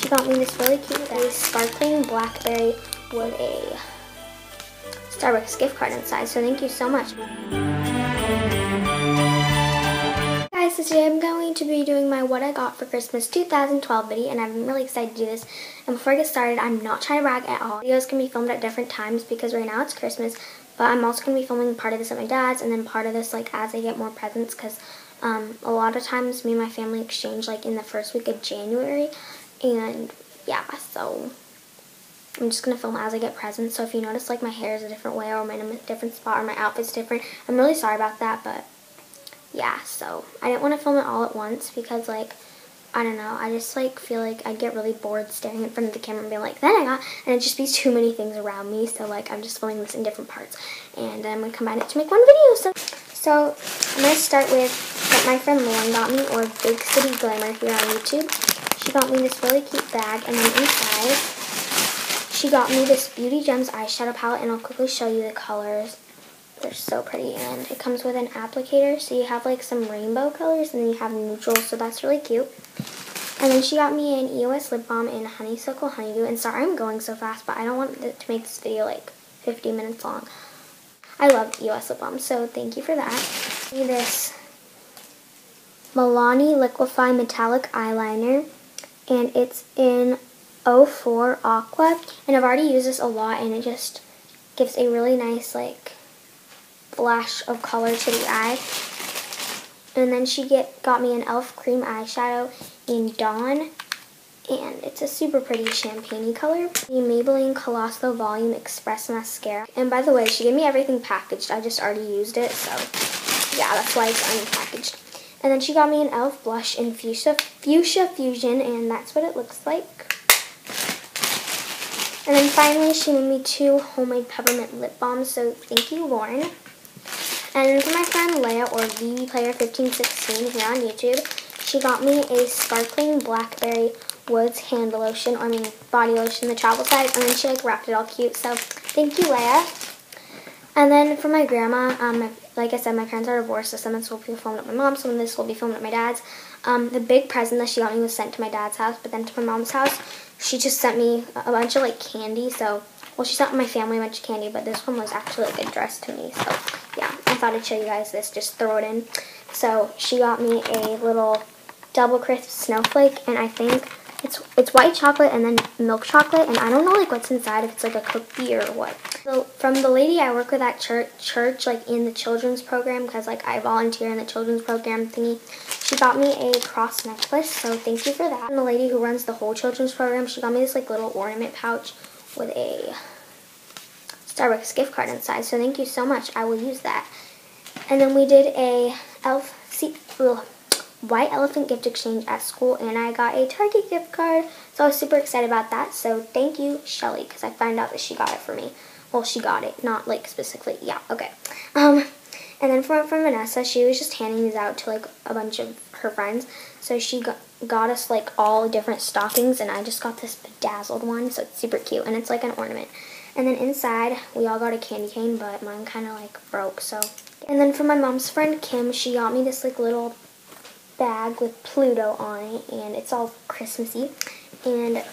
She got me this really cute a sparkling blackberry with a Starbucks gift card inside, so thank you so much. Guys, so today I'm going to be doing my What I Got for Christmas 2012 video, and I'm really excited to do this. And before I get started, I'm not trying to brag at all. Videos can be filmed at different times because right now it's Christmas, but I'm also going to be filming part of this at my dad's, and then part of this like as I get more presents, because um, a lot of times me and my family exchange like in the first week of January, and yeah, so I'm just going to film as I get presents. So if you notice like my hair is a different way or I'm in a different spot or my outfit's different, I'm really sorry about that, but yeah, so I didn't want to film it all at once because like, I don't know, I just like feel like I get really bored staring in front of the camera and being like, then I got, and it just be too many things around me, so like I'm just filming this in different parts, and I'm to combine it to make one video, so, so I'm to start with what my friend Lauren got me, or Big City Glamour here on YouTube. She got me this really cute bag, and then inside, she got me this Beauty Gems eyeshadow palette, and I'll quickly show you the colors. They're so pretty, and it comes with an applicator, so you have like some rainbow colors, and then you have neutrals, so that's really cute. And then she got me an EOS lip balm in Honeysuckle Honeydew, and sorry I'm going so fast, but I don't want to make this video like 50 minutes long. I love EOS lip balm, so thank you for that. This Milani Liquify Metallic Eyeliner, and it's in 04 Aqua. And I've already used this a lot and it just gives a really nice like flash of color to the eye. And then she get got me an e.l.f. cream eyeshadow in Dawn. And it's a super pretty champagne color. The Maybelline Colossal Volume Express Mascara. And by the way, she gave me everything packaged. I just already used it, so yeah, that's why it's unpackaged. And then she got me an e.l.f. blush in Fuchsia, Fuchsia Fusion, and that's what it looks like. And then finally, she made me two homemade peppermint lip balms, so thank you, Lauren. And for my friend Leia, or VPlayer1516 here on YouTube, she got me a sparkling blackberry woods hand lotion, or I mean body lotion, the travel size, and then she like wrapped it all cute, so thank you, Leia. And then for my grandma, um, like I said, my parents are divorced, so some of this will be filmed at my mom's, some of this will be filmed at my dad's. Um, the big present that she got me was sent to my dad's house, but then to my mom's house, she just sent me a bunch of like candy. So, well, she sent my family much candy, but this one was actually like addressed to me. So, yeah, I thought I'd show you guys this. Just throw it in. So, she got me a little double crisp snowflake, and I think it's it's white chocolate and then milk chocolate, and I don't know like what's inside if it's like a cookie or what. So from the lady I work with at church, church like in the children's program, because like I volunteer in the children's program thingy, she got me a cross necklace, so thank you for that. And the lady who runs the whole children's program, she got me this like little ornament pouch with a Starbucks gift card inside, so thank you so much. I will use that. And then we did a elf, see, ugh, white elephant gift exchange at school, and I got a Target gift card, so I was super excited about that. So thank you, Shelly, because I found out that she got it for me. Well, she got it, not like specifically. Yeah, okay. Um, and then from, from Vanessa, she was just handing these out to like a bunch of her friends. So she got, got us like all different stockings and I just got this bedazzled one. So it's super cute and it's like an ornament. And then inside, we all got a candy cane, but mine kind of like broke. So, and then for my mom's friend Kim, she got me this like little bag with Pluto on it and it's all Christmassy. And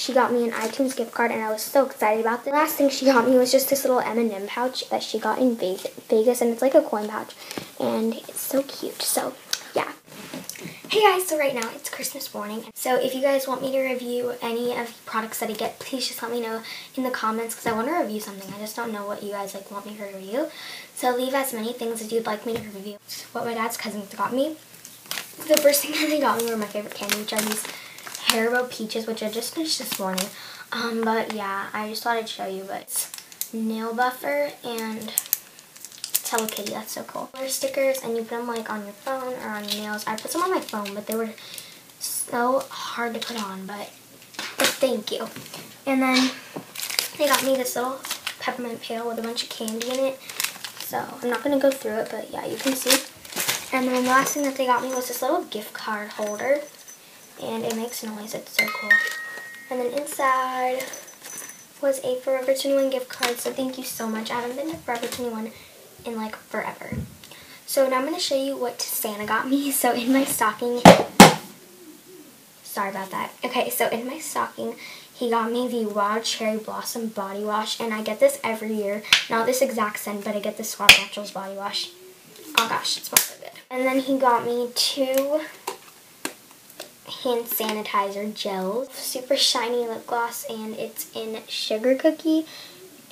she got me an iTunes gift card, and I was so excited about the last thing she got me was just this little M&M pouch that she got in Vegas, and it's like a coin pouch, and it's so cute. So. Hey guys, so right now it's Christmas morning. So if you guys want me to review any of the products that I get, please just let me know in the comments because I want to review something. I just don't know what you guys like want me to review. So leave as many things as you'd like me to review. What my dad's cousins got me. The first thing that they got me were my favorite candy, which are these Haribo Peaches, which I just finished this morning. Um, but yeah, I just thought I'd show you. But it's nail buffer and Hello Kitty. That's so cool. They're stickers, and you put them like on your phone or on your nails. I put some on my phone, but they were so hard to put on. But, but thank you. And then they got me this little peppermint pail with a bunch of candy in it. So I'm not going to go through it, but yeah, you can see. And then the last thing that they got me was this little gift card holder and it makes noise. It's so cool. And then inside was a Forever 21 gift card, so thank you so much. I haven't been to Forever 21 in like forever. So now I'm going to show you what Santa got me. So in my stocking, sorry about that. Okay, so in my stocking, he got me the Wild Cherry Blossom Body Wash, and I get this every year. Not this exact scent, but I get the Suave Naturals Body Wash. Oh gosh, it smells so good. And then he got me two hand sanitizer gels. Super shiny lip gloss, and it's in Sugar Cookie.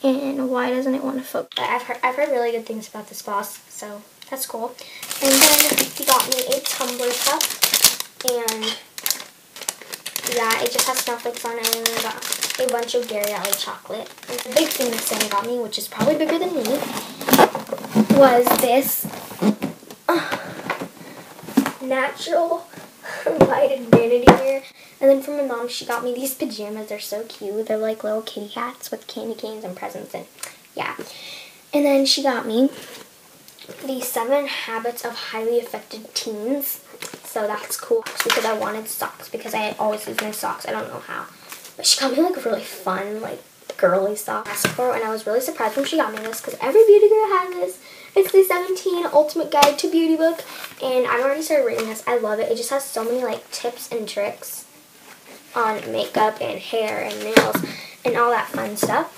And why doesn't it want to focus? I've heard, I've heard really good things about this boss, so that's cool. And then he got me a tumbler cup. And yeah, it just has snowflakes on it. And got a bunch of Ghirardelli chocolate. And the big thing that Santa got me, which is probably bigger than me, was this uh, natural lighted vanity mirror. And then from my mom, she got me these pajamas. They're so cute. They're like little kitty cats with candy canes and presents and yeah. And then she got me the Seven Habits of Highly Effective Teens. So that's cool because I wanted socks because I always lose my socks. I don't know how. But she got me like really fun, like girly socks for and I was really surprised when she got me this because every beauty girl has this. It's the 17 Ultimate Guide to Beauty book and I've already started reading this. I love it. It just has so many like tips and tricks on makeup and hair and nails and all that fun stuff.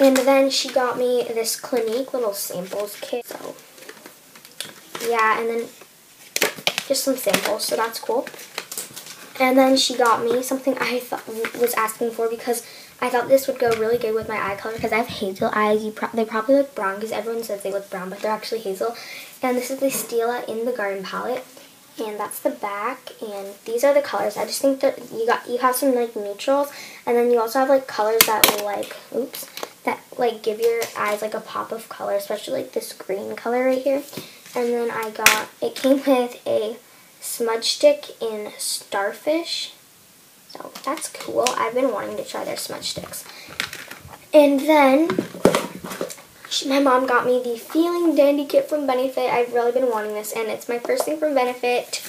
And then she got me this Clinique little samples kit. So, yeah, and then just some samples, so that's cool. And then she got me something I thought was asking for because I thought this would go really good with my eye color because I have hazel eyes. You pro they probably look brown because everyone says they look brown, but they're actually hazel. And this is the Stila in the Garden palette. And that's the back, and these are the colors. I just think that you got you have some like neutrals, and then you also have like colors that will like, oops, that like give your eyes like a pop of color, especially like this green color right here. And then I got, it came with a smudge stick in Starfish. So that's cool. I've been wanting to try their smudge sticks. And then my mom got me the Feeling Dandy kit from Benefit. I've really been wanting this and it's my first thing from Benefit.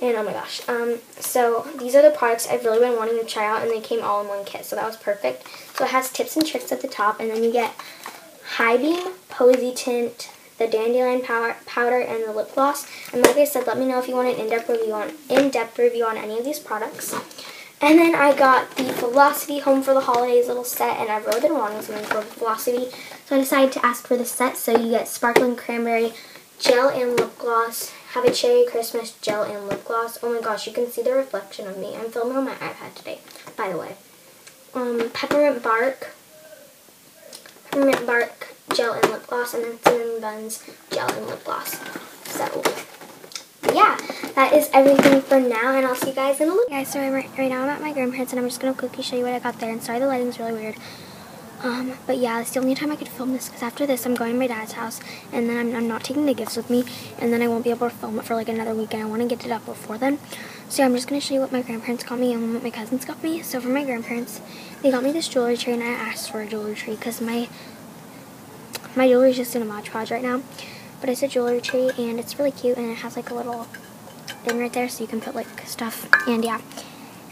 And oh my gosh. Um, so these are the products I've really been wanting to try out and they came all in one kit. So that was perfect. So it has tips and tricks at the top and then you get High Beam, Posy Tint, the Dandelion powder, powder and the lip gloss. And like I said, let me know if you want an in-depth review on in-depth review on any of these products. And then I got the Philosophy Home for the Holidays little set, and I've really been wanting something for Philosophy, so I decided to ask for the set. So you get Sparkling Cranberry Gel and Lip Gloss, Have a Cherry Christmas Gel and Lip Gloss. Oh my gosh, you can see the reflection of me. I'm filming on my iPad today, by the way. Um, Peppermint Bark, Peppermint Bark Gel and Lip Gloss, and then Cinnamon Buns Gel and Lip Gloss. So, that is everything for now, and I'll see you guys in a little. Guys, so I'm right, right now I'm at my grandparents, and I'm just gonna quickly show you what I got there. And sorry, the lighting's really weird. Um, but yeah, it's the only time I could film this because after this, I'm going to my dad's house, and then I'm, I'm, not taking the gifts with me, and then I won't be able to film it for like another week, and I want to get it up before then. So yeah, I'm just gonna show you what my grandparents got me and what my cousins got me. So for my grandparents, they got me this jewelry tree, and I asked for a jewelry tree because my my jewelry is just in a Mod Podge right now. But it's a jewelry tree, and it's really cute, and it has like a little thing right there so you can put like stuff and yeah.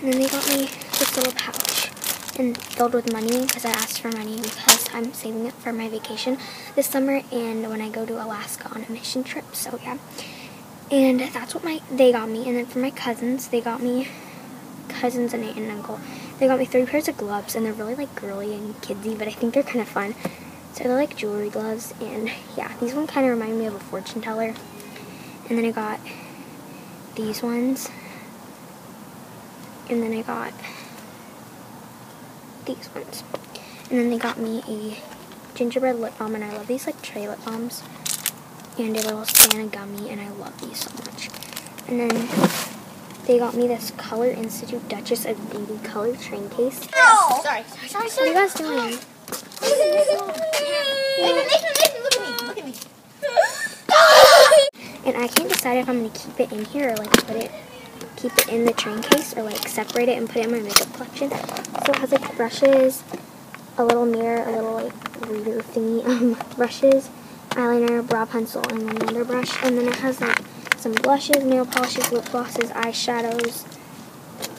And then they got me this little pouch and filled with money because I asked for money because I'm saving it for my vacation this summer and when I go to Alaska on a mission trip so yeah. And that's what my they got me. And then for my cousins they got me cousins and aunt and uncle. They got me three pairs of gloves and they're really like girly and kidsy but I think they're kind of fun. So they're like jewelry gloves and yeah these one kind of remind me of a fortune teller. And then I got these ones. And then I got these ones. And then they got me a gingerbread lip balm, and I love these like tray lip balms. And a little Santa gummy, and I love these so much. And then they got me this Color Institute Duchess of Beauty color train case. Oh, sorry, sorry, sorry. What are you guys doing? And I can't decide if I'm going to keep it in here or like put it, keep it in the train case or like separate it and put it in my makeup collection. So it has like brushes, a little mirror, a little like reader thingy, um, brushes, eyeliner, brow pencil, and one wonder brush. And then it has like some blushes, nail polishes, lip glosses, eyeshadows,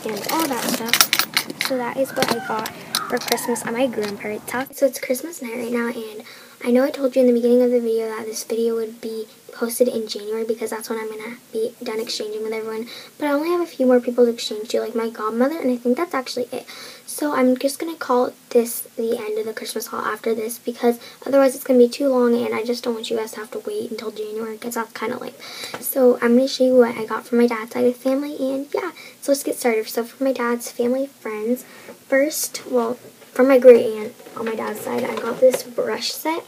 and all that stuff. So that is what I got for Christmas at my grandparents' house. So it's Christmas night right now, and I know I told you in the beginning of the video that this video would be posted in January because that's when I'm going to be done exchanging with everyone. But I only have a few more people to exchange to, like my godmother, and I think that's actually it. So I'm just going to call this the end of the Christmas haul after this because otherwise it's going to be too long and I just don't want you guys to have to wait until January because that's kind of late. So I'm going to show you what I got from my dad's side of the family and yeah, so let's get started. So for my dad's family friends, first, well, from my great aunt on my dad's side, I got this brush set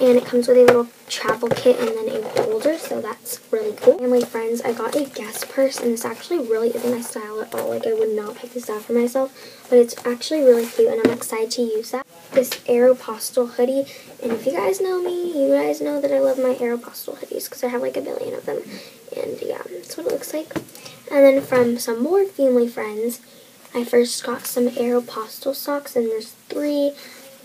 and it comes with a little travel kit and then a holder, so that's really cool. And my friends, I got a Guess purse, and this actually really isn't my style at all. Like, I would not pick this out for myself, but it's actually really cute, and I'm excited to use that. This Aeropostale hoodie, and if you guys know me, you guys know that I love my Aeropostale hoodies, because I have like a billion of them, and yeah, that's what it looks like. And then from some more family friends, I first got some Aeropostale socks, and there's three.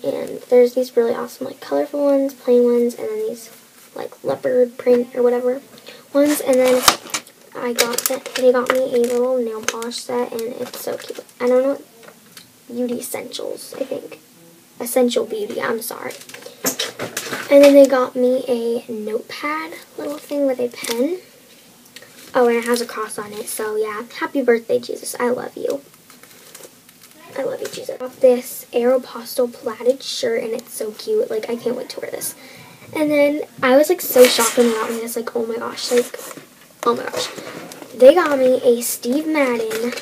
And there's these really awesome, like, colorful ones, plain ones, and then these, like, leopard print or whatever ones. And then I got that, they got me a little nail polish set, and it's so cute. I don't know, Beauty Essentials, I think. Essential Beauty, I'm sorry. And then they got me a notepad little thing with a pen. Oh, and it has a cross on it, so yeah. Happy birthday, Jesus. I love you. I love you, Jesus. I got this Aeropostale plaited shirt, and it's so cute. Like, I can't wait to wear this. And then I was, like, so shocked when they got me this. Like, oh my gosh. Like, oh my gosh. They got me a Steve Madden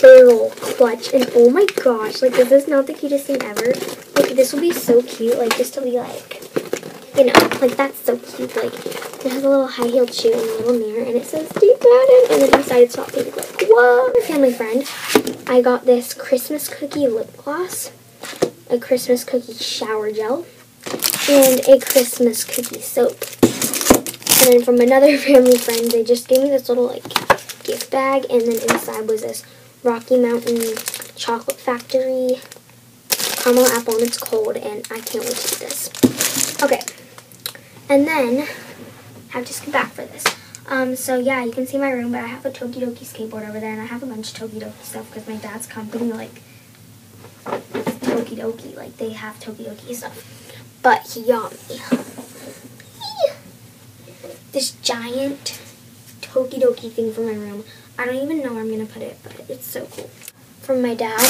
barrel clutch. And oh my gosh. Like, this is not the cutest thing ever. Like, this will be so cute. Like, just to be, like, you know, like, that's so cute. Like, it has a little high-heeled shoe and a little mirror, and it says Steve Madden. And then inside it's not pink. Like, whoa. My family friend I got this Christmas cookie lip gloss, a Christmas cookie shower gel, and a Christmas cookie soap. And then from another family friend, they just gave me this little like gift bag, and then inside was this Rocky Mountain Chocolate Factory caramel apple, and it's cold, and I can't wait to eat this. Okay, and then I have to skip back for this. Um, so yeah, you can see my room, but I have a Tokidoki skateboard over there, and I have a bunch of Tokidoki stuff because my dad's company, like, Tokidoki, like, they have Tokidoki stuff. But me this giant Tokidoki thing for my room. I don't even know where I'm going to put it, but it's so cool. From my dad,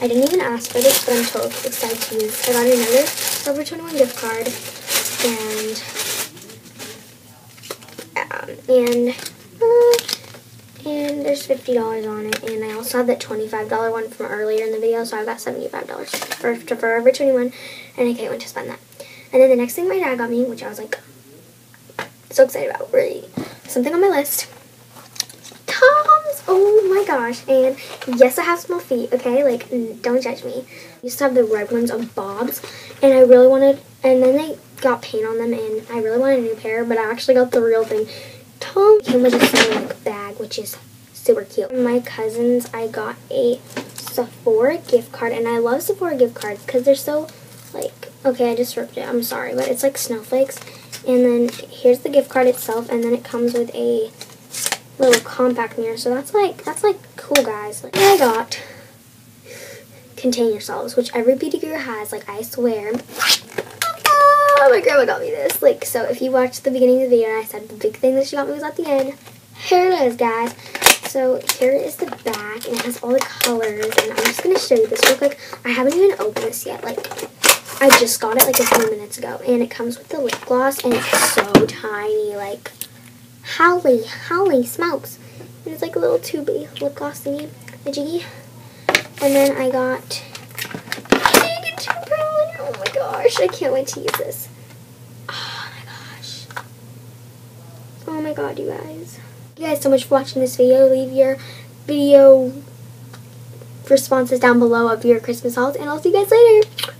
I didn't even ask for this, but I'm so excited to use. I got another Forever 21 gift card, and um, and uh, and there's $50 on it, and I also have that $25 one from earlier in the video, so I've got $75 for, for Forever 21, and I can't wait to spend that. And then the next thing my dad got me, which I was like so excited about, really, something on my list, Oh my gosh, and yes, I have small feet, okay, like, don't judge me. I used to have the red ones of Bob's, and I really wanted, and then they got paint on them, and I really wanted a new pair, but I actually got the real thing. Tom came with a small like, bag, which is super cute. My cousins, I got a Sephora gift card, and I love Sephora gift cards because they're so, like, okay, I just ripped it, I'm sorry, but it's like snowflakes. And then here's the gift card itself, and then it comes with a little compact mirror, so that's like, that's like cool, guys. Like, I got Contain Yourselves, which every beauty guru has, like, I swear oh, my grandma got me this. Like, so if you watched the beginning of the video and I said the big thing that she got me was at the end, here it is, guys. So here is the back, and it has all the colors, and I'm just going to show you this real quick. I haven't even opened this yet. Like, I just got it like a few minutes ago, and it comes with the lip gloss, and it's so tiny. Like, holy, holy smokes. And it's like a little tubey lip gloss thingy, the jiggy. And then I got Oh my gosh, I can't wait to use this. Oh my gosh. Oh my god, you guys. Thank you guys so much for watching this video. Leave your video responses down below of your Christmas hauls, and I'll see you guys later.